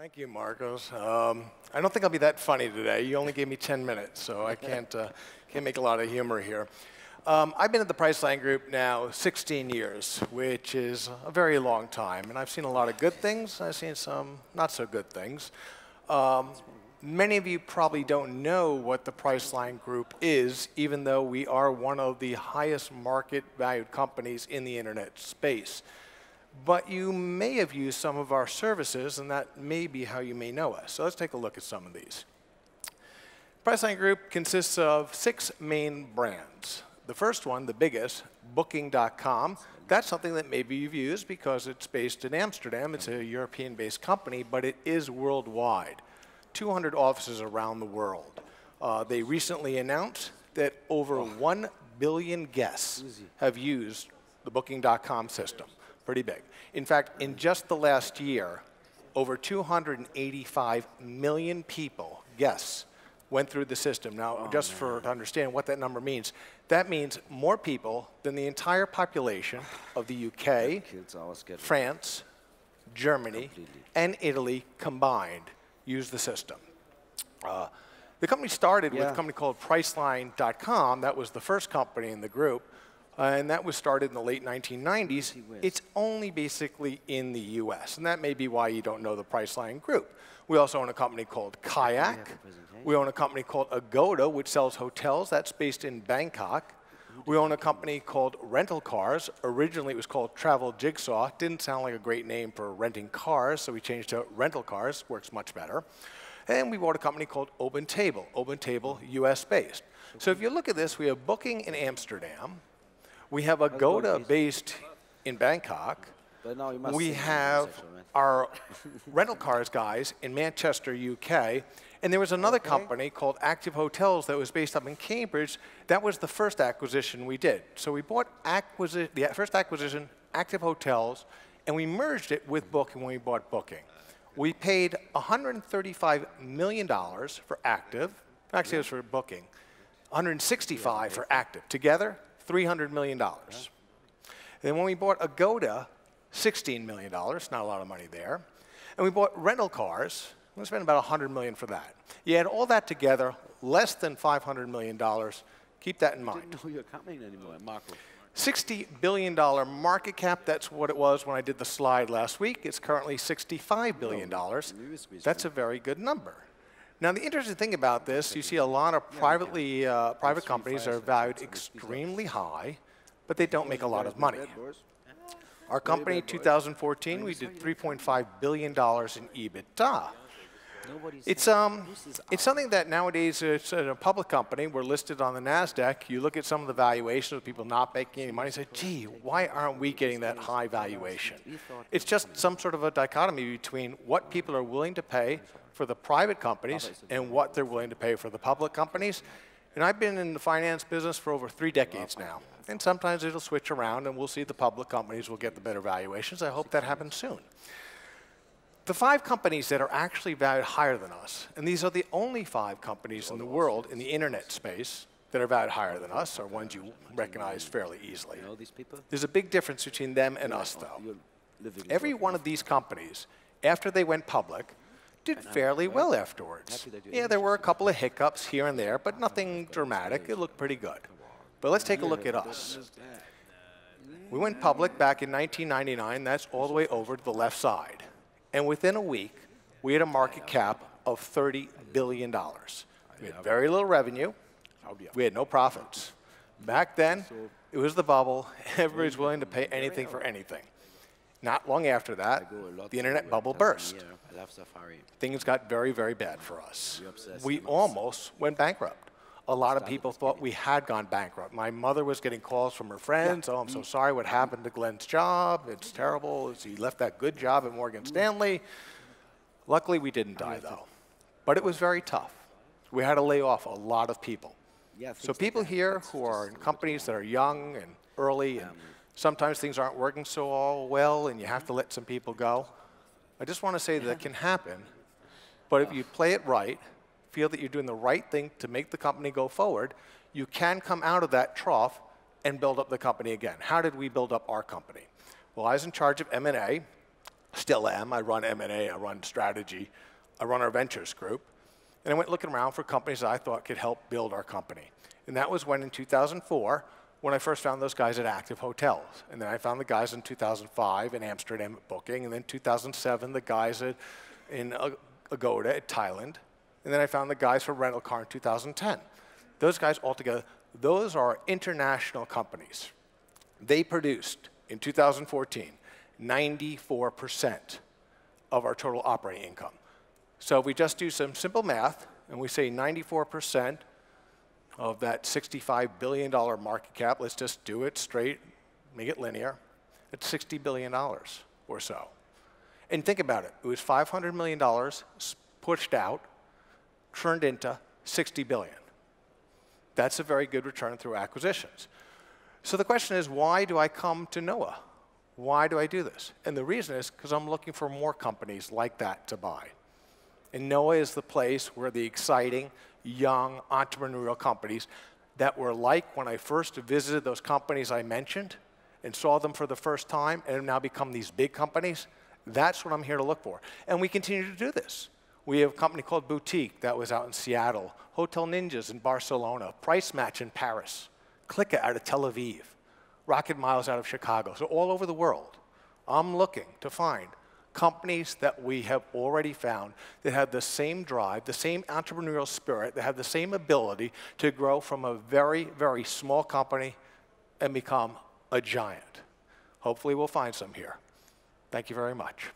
Thank you, Marcos. Um, I don't think I'll be that funny today. You only gave me 10 minutes, so I can't, uh, can't make a lot of humor here. Um, I've been at the Priceline Group now 16 years, which is a very long time. And I've seen a lot of good things. I've seen some not so good things. Um, many of you probably don't know what the Priceline Group is, even though we are one of the highest market valued companies in the internet space but you may have used some of our services, and that may be how you may know us. So let's take a look at some of these. Priceline Group consists of six main brands. The first one, the biggest, Booking.com, that's something that maybe you've used because it's based in Amsterdam. It's a European-based company, but it is worldwide. 200 offices around the world. Uh, they recently announced that over 1 billion guests have used the Booking.com system pretty big. In fact, in just the last year, over 285 million people, guests, went through the system. Now, oh, just man. for to understand what that number means, that means more people than the entire population of the UK, France, Germany, Completely. and Italy combined use the system. Uh, the company started yeah. with a company called Priceline.com. That was the first company in the group uh, and that was started in the late 1990s. It's only basically in the US, and that may be why you don't know the Priceline Group. We also own a company called Kayak. We own a company called Agoda, which sells hotels. That's based in Bangkok. We own a company called Rental Cars. Originally, it was called Travel Jigsaw. Didn't sound like a great name for renting cars, so we changed to Rental Cars. Works much better. And we bought a company called OpenTable. Open Table, US based. So if you look at this, we have booking in Amsterdam. We have a Agoda based in Bangkok. We have our rental cars guys in Manchester, UK. And there was another okay. company called Active Hotels that was based up in Cambridge. That was the first acquisition we did. So we bought acquisi the first acquisition, Active Hotels, and we merged it with Booking when we bought Booking. We paid $135 million for Active. Actually, it was for Booking. 165 for Active. Together, $300 million. Yeah. And when we bought Agoda, $16 million, not a lot of money there. And we bought rental cars, we spent about 100 million for that. You add all that together, less than $500 million. Keep that in mind. didn't know your company anymore, Marco. $60 billion market cap, that's what it was when I did the slide last week. It's currently $65 billion. Oh, that's a very good number. Now, the interesting thing about this, you see a lot of privately, uh, private companies are valued extremely high, but they don't make a lot of money. Our company, 2014, we did $3.5 billion in EBITDA. It's, um, it's something that nowadays it's a public company. We're listed on the NASDAQ. You look at some of the valuations of people not making any money and say, gee, why aren't we getting that high valuation? It's just some sort of a dichotomy between what people are willing to pay for the private companies and what they're willing to pay for the public companies. And I've been in the finance business for over three decades now. And sometimes it'll switch around and we'll see the public companies will get the better valuations. I hope that happens soon. The five companies that are actually valued higher than us, and these are the only five companies in the world in the internet space that are valued higher than us, are ones you recognize fairly easily. There's a big difference between them and us, though. Every one of these companies, after they went public, did fairly well afterwards. Yeah, there were a couple of hiccups here and there, but nothing dramatic. It looked pretty good. But let's take a look at us. We went public back in 1999. That's all the way over to the left side. And within a week, we had a market cap of $30 billion. We had very little revenue. We had no profits. Back then, it was the bubble. Everybody's willing to pay anything for anything. Not long after that, the internet bubble burst. Things got very, very bad for us. We almost went bankrupt. A lot of people thought we had gone bankrupt. My mother was getting calls from her friends. Oh, I'm so sorry what happened to Glenn's job. It's terrible. He left that good job at Morgan Stanley. Luckily, we didn't die, though. But it was very tough. We had to lay off a lot of people. So people here who are in companies that are young and early and Sometimes things aren't working so all well and you have to let some people go. I just want to say that can happen, but if you play it right, feel that you're doing the right thing to make the company go forward, you can come out of that trough and build up the company again. How did we build up our company? Well, I was in charge of M&A. Still am. I run M&A, I run strategy, I run our ventures group. And I went looking around for companies that I thought could help build our company. And that was when in 2004, when I first found those guys at Active Hotels. And then I found the guys in 2005 in Amsterdam at Booking. And then 2007, the guys at, in Agoda at Thailand. And then I found the guys for Rental Car in 2010. Those guys altogether, those are international companies. They produced, in 2014, 94% of our total operating income. So if we just do some simple math, and we say 94% of that $65 billion market cap, let's just do it straight, make it linear, it's $60 billion or so. And think about it, it was $500 million pushed out, turned into 60 billion. That's a very good return through acquisitions. So the question is, why do I come to Noah? Why do I do this? And the reason is because I'm looking for more companies like that to buy. And Noah is the place where the exciting, young, entrepreneurial companies that were like when I first visited those companies I mentioned and saw them for the first time and have now become these big companies, that's what I'm here to look for. And we continue to do this. We have a company called Buuteeq that was out in Seattle, HotelNinjas in Barcelona, PriceMatch in Paris, Clicker out of Tel Aviv, Rocketmiles out of Chicago. So all over the world, I'm looking to find companies that we have already found that have the same drive, the same entrepreneurial spirit, that have the same ability to grow from a very, very small company and become a giant. Hopefully we'll find some here. Thank you very much.